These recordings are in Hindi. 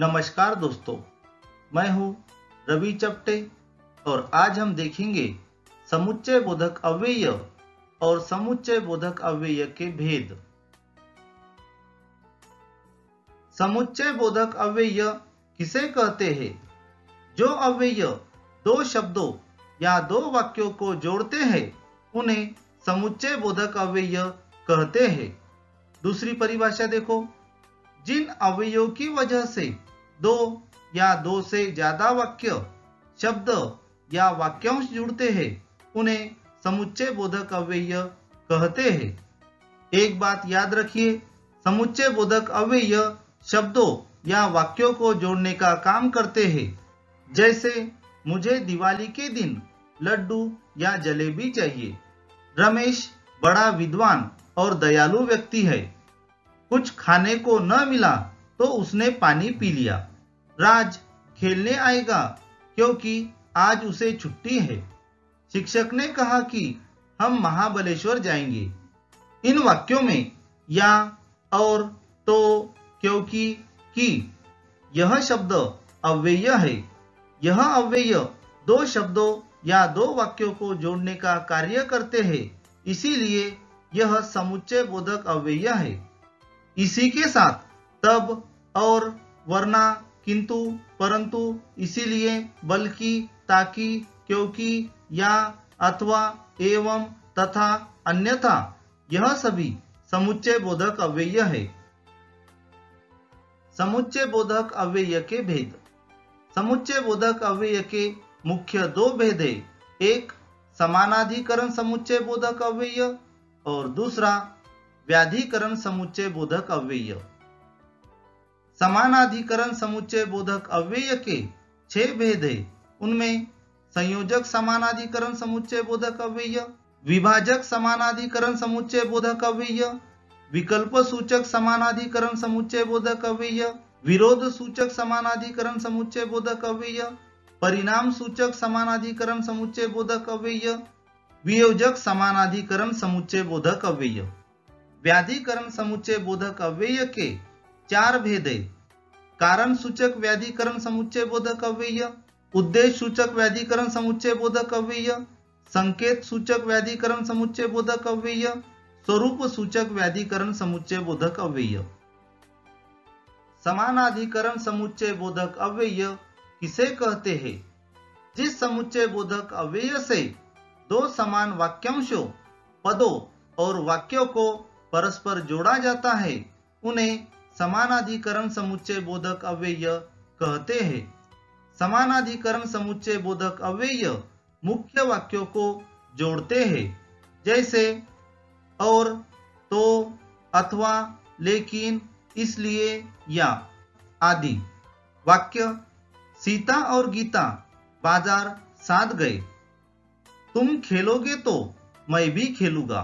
नमस्कार दोस्तों, मैं हूँ रवि चपटे और आज हम देखेंगे समुच्चय बोधक अव्यय और समुच्चय बोधक अव्यय के भेद। समुच्चय बोधक अव्यय किसे कहते हैं? जो अव्यय दो शब्दों या दो वाक्यों को जोड़ते हैं, उन्हें समुच्चय बोधक अव्यय कहते हैं। दूसरी परिभाषा देखो, जिन अवयवों की वजह से दो या दो से ज़्यादा वाक्य, शब्द या वाक्यांश जुड़ते हैं, उन्हें समुच्चय बोधक अव्यय कहते हैं। एक बात याद रखिए, समुच्चय बोधक अव्यय शब्दों या वाक्यों को जोड़ने का काम करते हैं। जैसे, मुझे दिवाली के दिन लड्डू या जलेबी चाहिए। रमेश बड़ा विद्वान और दयालु व्यक्ति है। कुछ खाने को न मिला तो उसने पानी पी लिया। राज खेलने आएगा, क्योंकि आज उसे छुट्टी है। शिक्षक ने कहा कि हम महाबलेश्वर जाएँगे। इन वाक्यों में या, और तो क्योंकि, कि, यह शब्द अव्यय है। यह अव्यय दो शब्दों या दो वाक्यों को जोड़ने का कार्य करते हैं, इसीलिए यह समुच्चय बोधक अव्यय है। इसी के साथ तब और वरना किंतु, परंतु इसीलिए, बल्कि, ताकि, क्योंकि, या, अथवा, एवं, तथा, अन्यथा, यह सभी समुच्चय बोधक अव्यय है। समुच्चय बोधक अव्यय के भेद। समुच्चय बोधक अव्यय के मुख्य दो भेद है। एक, समानाधिकरण समुच्चय बोधक अव्यय, और दूसरा, व्याधिकरण समुच्चय बोधक अव्यय। समानाधिकरण समुच्चय बोधक अव्यय के छह भेद है। उनमें संयोजक समानाधिकरण समुच्चय बोधक अव्यय, विभाजक समानाधिकरण समुच्चय बोधक अव्यय, विकल्प सूचक समानाधिकरण समुच्चय बोधक अव्यय, विरोध सूचक समानाधिकरण समुच्चय बोधक अव्यय, परिणाम सूचक समानाधिकरण समुच्चय बोधक अव्यय, वियोजक समानाधिकरण समुच्चय बोधक अव्यय। व्याधिकरण समुच्चय बोधक अव्यय के चार भेद। है कारण सूचक व्याधिकरण समुच्चय बोधक अव्यय उद्देश्य सूचक व्याधिकरण समुच्चय बोधक अव्यय संकेत सूचक व्याधिकरण समुच्चय बोधक अव्यय स्वरूप सूचक व्याधिकरण समुच्चय बोधक अव्यय समानाधिकरण समुच्चय बोधक अव्यय किसे कहते हैं? जिस समुच्चय बोधक अव्यय से दो समान वाक्यांशों, पदों और वाक्यों को परस्पर जोड़ा जाता है, उन्हें समानाधिकरण समुच्चय बोधक अव्यय कहते हैं। समानाधिकरण समुच्चय बोधक अव्यय मुख्य वाक्यों को जोड़ते हैं। जैसे, और तो अथवा, लेकिन, इसलिए, या, आदि। वाक्य, सीता और गीता, बाज़ार, साध गए। तुम खेलोगे तो मैं भी खेलूँगा।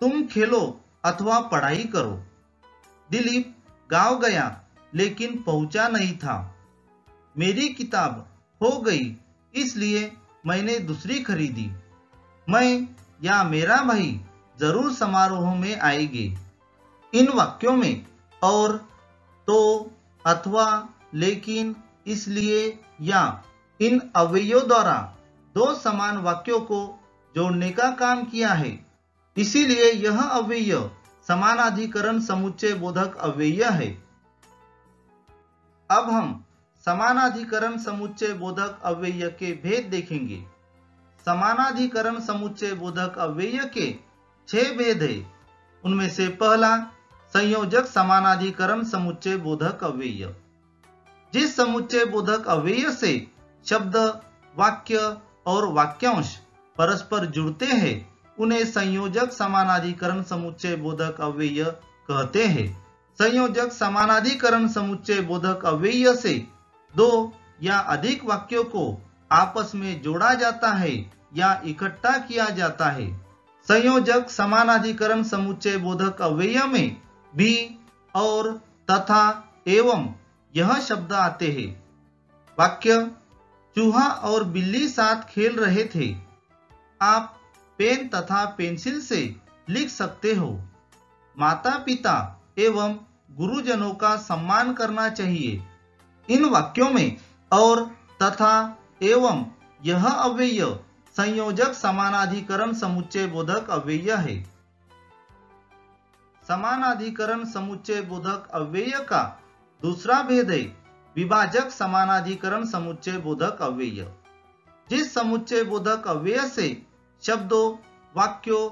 तुम खेलो अथवा पढ़ाई करो। दिलीप गाँव गया, लेकिन पहुँचा नहीं था। मेरी किताब हो गई, इसलिए मैंने दूसरी खरीदी। मैं या मेरा भाई ज़रूर समारोह में आएँगे। इन वाक्यों में और तो अथवा, लेकिन इसलिए या इन अवयवों द्वारा दो समान वाक्यों को जोड़ने का काम किया है। इसीलिए यह अव्यय समानाधिकरण समुच्चय बोधक अव्यय है। अब हम समानाधिकरण समुच्चय बोधक अव्यय के भेद देखेंगे। समानाधिकरण समुच्चय बोधक अव्यय के छह भेद है। उनमें से पहला, संयोजक समानाधिकरण समुच्चय बोधक अव्यय। जिस समुच्चय बोधक अव्यय से शब्द, वाक्य और वाक्यांश परस्पर जुड़ते हैं उन्हें संयोजक समानाधिकरण समुच्चय बोधक अव्यय कहते हैं। संयोजक समानाधिकरण समुच्चय बोधक अव्यय से दो या अधिक वाक्यों को आपस में जोड़ा जाता है या इकट्ठा किया जाता है। संयोजक समानाधिकरण समुच्चय बोधक अव्यय में भी और तथा एवं यह शब्द आते हैं। वाक्य, चूहा और बिल्ली साथ खेल रहे थे। आप पेन तथा पेंसिल से लिख सकते हो। माता पिता एवं गुरुजनों का सम्मान करना चाहिए। इन वाक्यों में और तथा एवं यह अव्यय संयोजक समानाधिकरण समुच्चय बोधक अव्यय है। समानाधिकरण समुच्चय बोधक अव्यय का दूसरा भेद है, विभाजक समानाधिकरण समुच्चय बोधक अव्यय। जिस समुच्चय बोधक अव्यय से शब्दों, वाक्यों,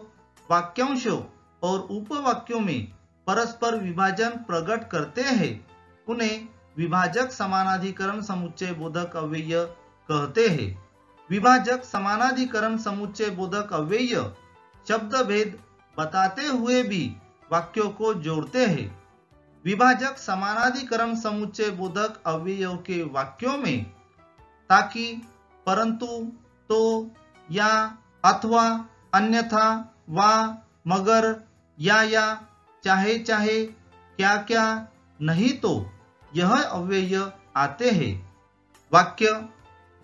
वाक्यांशों और उपवाक्यों में परस्पर विभाजन प्रकट करते हैं। उन्हें विभाजक समानाधिकरण समुच्चय बोधक अव्यय कहते हैं। विभाजक समानाधिकरण समुच्चय बोधक अव्यय शब्द भेद बताते हुए भी वाक्यों को जोड़ते हैं। विभाजक समानाधिकरण समुच्चय बोधक अव्ययों के वाक्यों में, ताकि परंतु तो या अथवा अन्यथा वा, मगर, या या, चाहे चाहे, क्या क्या, नहीं तो यह अव्यय आते हैं। वाक्य,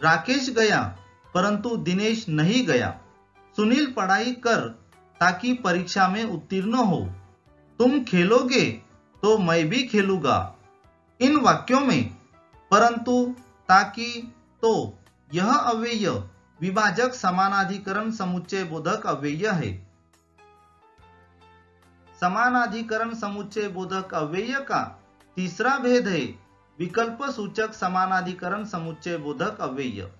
राकेश गया, परंतु दिनेश नहीं गया। सुनील पढ़ाई कर, ताकि परीक्षा में उत्तीर्ण हो। तुम खेलोगे तो मैं भी खेलूँगा। इन वाक्यों में, परंतु, ताकि तो यह अव्यय विभाजक समानाधिकरण समुच्चय बोधक अव्यय है। समानाधिकरण समुच्चय बोधक अव्यय का तीसरा भेद है। विकल्प सूचक समानाधिकरण समुच्चय बोधक अव्यय।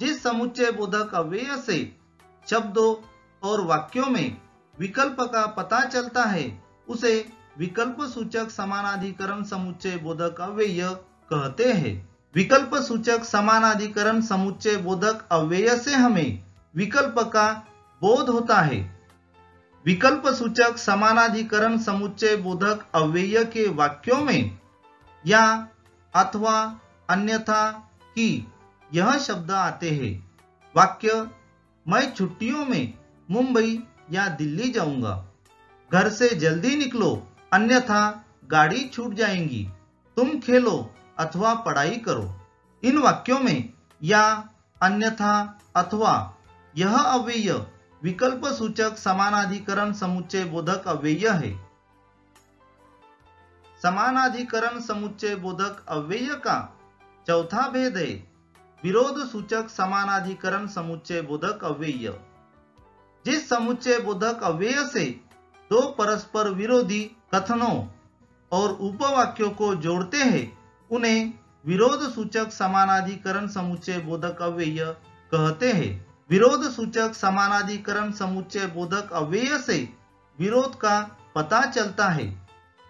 जिस समुच्चय बोधक अव्यय से शब्दों और वाक्यों में विकल्प का पता चलता है, उसे विकल्प सूचक समानाधिकरण समुच्चय बोधक अव्यय कहते हैं। विकल्प सूचक, समानाधिकरण, समुच्चय बोधक अव्यय से हमें विकल्प का बोध होता है। विकल्प सूचक, समानाधिकरण, समुच्चय बोधक अव्यय के वाक्यों में या अथवा अन्यथा की यह शब्द आते हैं। वाक्य, मैं छुट्टियों में मुंबई या दिल्ली जाऊँगा। घर से जल्दी निकलो, अन्यथा गाड़ी छूट जाएँगी। तुम खेलो अथवा पढ़ाई करो। इन वाक्यों में, या अन्यथा अथवा, यह अव्यय, विकल्प सूचक, समानाधिकरण, समुच्चय, बोधक अव्यय है। समानाधिकरण, समुच्चय, बोधक अव्यय का चौथा भेद है। विरोध सूचक, समानाधिकरण, समुच्चय, बोधक अव्यय। जिस समुच्चय, बोधक अव्यय से दो परस्पर विरोधी कथनों और उपवाक्यों को जोड़ते हैं उन्हें विरोध सूचक समानाधिकरण समुच्चय बोधक अव्यय कहते हैं। विरोध सूचक समानाधिकरण समुच्चय बोधक अव्यय से विरोध का पता चलता है।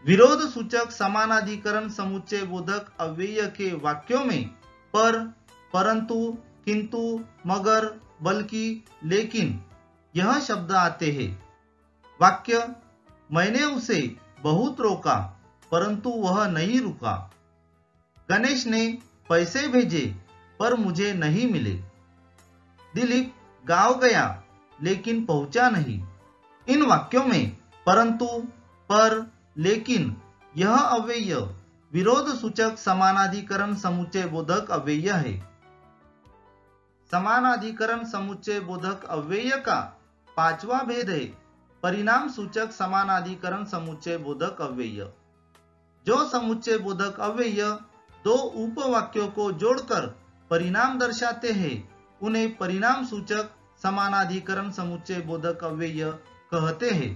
विरोध सूचक समानाधिकरण समुच्चय बोधक अव्यय के वाक्यों में पर, परंतु, किंतु, मगर, बल्कि, लेकिन यह शब्द आते हैं। वाक्य, मैंने उसे बहुत रोका, परंतु वह नहीं रुका। गणेश ने पैसे भेजे, पर मुझे नहीं मिले। दिलीप गाँव गया, लेकिन पहुँचा नहीं। इन वाक्यों में परंतु, पर, लेकिन, यह अव्यय, विरोध सूचक समानाधिकरण समुच्चय बोधक अव्यय है। समानाधिकरण समुच्चय बोधक अव्यय का पांचवा भेद है, परिणाम सूचक समानाधिकरण समुच्चय बोधक अव्यय। जो समुच्चय बोधक अव्यय दो उपवाक्यों को जोड़कर परिणाम दर्शाते हैं। उन्हें परिणाम सूचक समानाधिकरण समुच्चय बोधक अव्यय कहते हैं।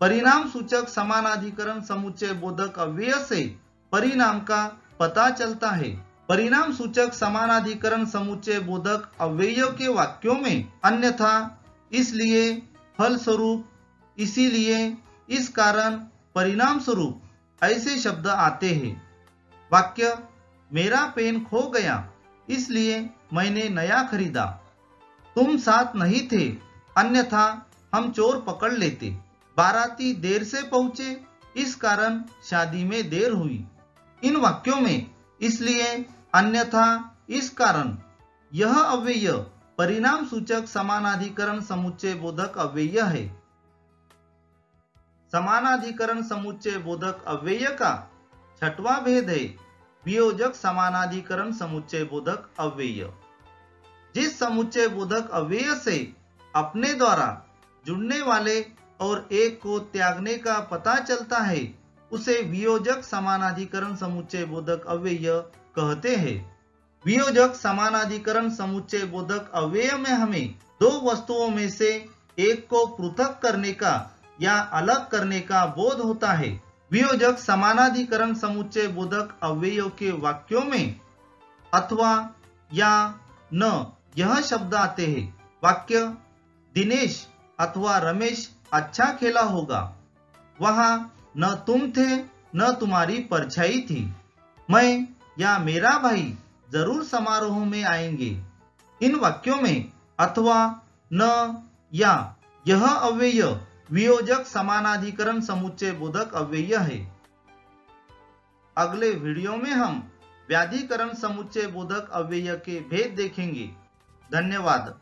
परिणाम सूचक समानाधिकरण समुच्चय बोधक अव्यय से परिणाम का पता चलता है। परिणाम सूचक समानाधिकरण समुच्चय बोधक अव्ययों के वाक्यों में अन्यथा इसलिए फलस्वरूप, इसीलिए इस कारण परिणाम स्वरूप ऐसे शब्द आते हैं। वाक्य मेरा पेन खो गया, इसलिए मैंने नया खरीदा। तुम साथ नहीं थे, अन्यथा हम चोर पकड़ लेते। बाराती देर से पहुँचे, इस कारण शादी में देर हुई। इन वाक्यों में, इसलिए अन्यथा इस कारण। यह अव्यय, परिणाम सूचक समानाधिकरण समुच्चय बोधक अव्यय है। समानाधिकरण समुच्चय बोधक अव्यय का छठवा भेद है। वियोजक समानाधिकरण समुच्चय बोधक अव्यय। जिस समुच्चय बोधक अव्यय से अपने द्वारा जुड़ने वाले और एक को त्यागने का पता चलता है, उसे वियोजक समानाधिकरण समुच्चय बोधक अव्यय कहते हैं। वियोजक समानाधिकरण समुच्चय बोधक अव्यय में हमें दो वस्तुओं में से एक को पृथक करने का या अलग करने का बोध होता है। वियोजक समानाधिकरण समुच्चय बोधक अव्ययों के वाक्यों में अथवा या न यह शब्द आते हैं। वाक्य, दिनेश अथवा रमेश अच्छा खेला होगा। वहाँ न तुम थे, न तुम्हारी परछाई थी। मैं या मेरा भाई ज़रूर समारोह में आएँगे। इन वाक्यों में अथवा न या यह अव्यय वियोजक समानाधिकरण समुच्चय बोधक अव्यय है। अगले वीडियो में हम व्याधिकरण समुच्चय बोधक अव्यय के भेद देखेंगे। धन्यवाद।